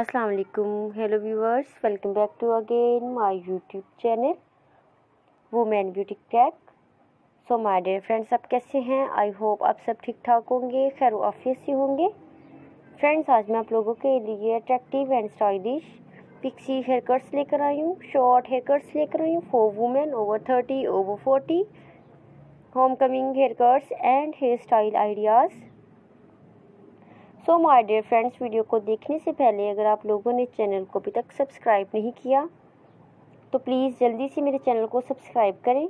अस्सलाम वालेकुम hello viewers welcome back to again my YouTube channel वो man beauty crack so my dear friends आप कैसे हैं? आई होप आप सब ठीक ठाक होंगे, खैर ऑफ़िस ही होंगे। फ्रेंड्स आज मैं आप लोगों के लिए attractive and stylish pixie hair cuts लेकर आई हूँ शॉर्ट हेयर कट्स लेकर आई हूँ for women over thirty over forty home coming hair cuts and hair style ideas so my dear friends video को देखने से पहले अगर आप लोगों ने चैनल को अभी तक सब्सक्राइब नहीं किया तो प्लीज़ जल्दी से मेरे चैनल को सब्सक्राइब करें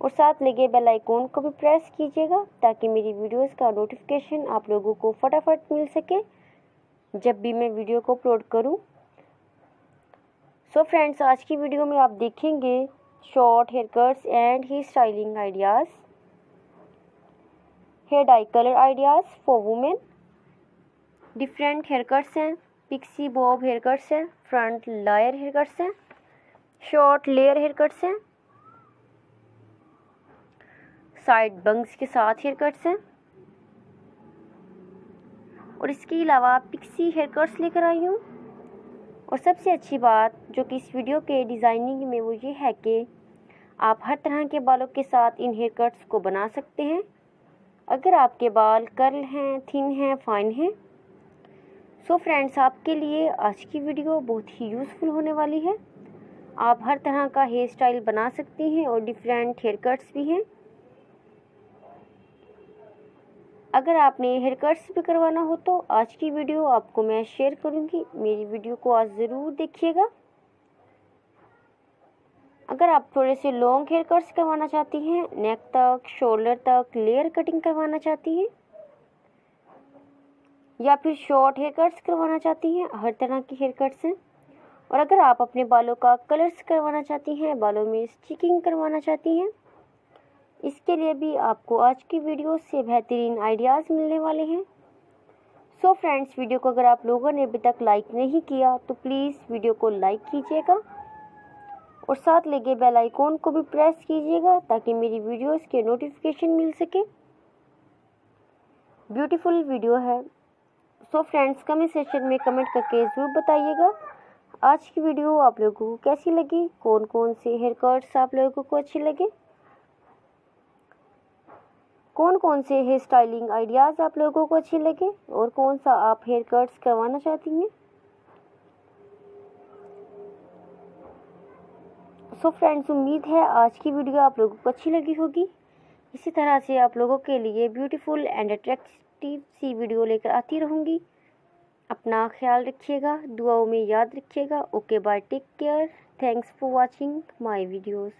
और साथ लगे बेल आइकॉन को भी प्रेस कीजिएगा ताकि मेरी वीडियोस का नोटिफिकेशन आप लोगों को फटाफट मिल सके जब भी मैं वीडियो को अपलोड करूँ। सो फ्रेंड्स आज की वीडियो में आप देखेंगे short hair cuts and hair styling ideas hair dye colour ideas for women different hair cuts हैं। पिक्सी बॉब हेयर कट्स हैं, फ्रंट लायर हेयर कट्स हैं, शॉर्ट लेयर हेयर कट्स हैं, side bangs के साथ hair cuts हैं। और इसके अलावा पिक्सी हेयर कट्स लेकर आई हूँ। और सबसे अच्छी बात जो कि इस वीडियो के डिज़ाइनिंग में वो ये है कि आप हर तरह के बालों के साथ इन हेयर कट्स को बना सकते हैं। अगर आपके बाल कर्ल हैं, थिन हैं, फाइन हैं सो so फ्रेंड्स आपके लिए आज की वीडियो बहुत ही यूज़फुल होने वाली है। आप हर तरह का हेयर स्टाइल बना सकती हैं और डिफरेंट हेयर कट्स भी हैं। अगर आपने हेयर कट्स भी करवाना हो तो आज की वीडियो आपको मैं शेयर करूँगी। मेरी वीडियो को आज ज़रूर देखिएगा। अगर आप थोड़े से लॉन्ग हेयर कट्स करवाना चाहती हैं नेक तक शोल्डर तक लेयर कटिंग करवाना चाहती हैं या फिर शॉर्ट हेयर कट्स करवाना चाहती हैं, हर तरह की हेयर कट्स हैं। और अगर आप अपने बालों का कलर्स करवाना चाहती हैं, बालों में स्टिकिंग करवाना चाहती हैं, इसके लिए भी आपको आज की वीडियो से बेहतरीन आइडियाज़ मिलने वाले हैं। सो so फ्रेंड्स वीडियो को अगर आप लोगों ने अभी तक लाइक नहीं किया तो प्लीज़ वीडियो को लाइक कीजिएगा। और साथ लगे बेल आइकॉन को भी प्रेस कीजिएगा, ताकि मेरी वीडियोस के नोटिफिकेशन मिल सके। ब्यूटीफुल वीडियो है। सो फ्रेंड्स कमेंट सेक्शन में कमेंट करके ज़रूर बताइएगा। आज की वीडियो आप लोगों को कैसी लगी? कौन कौन से हेयर कट्स आप लोगों को अच्छे लगे? कौन कौन से हेयर स्टाइलिंग आइडियाज़ आप लोगों को अच्छे लगे? और कौन सा आप हेयर कट्स करवाना चाहती हैं? सो फ्रेंड्स उम्मीद है आज की वीडियो आप लोगों को अच्छी लगी होगी। इसी तरह से आप लोगों के लिए ब्यूटीफुल एंड अट्रैक्टिव टिप सी वीडियो लेकर आती रहूँगी। अपना ख्याल रखिएगा, दुआओं में याद रखिएगा। Okay bye take care thanks for watching my videos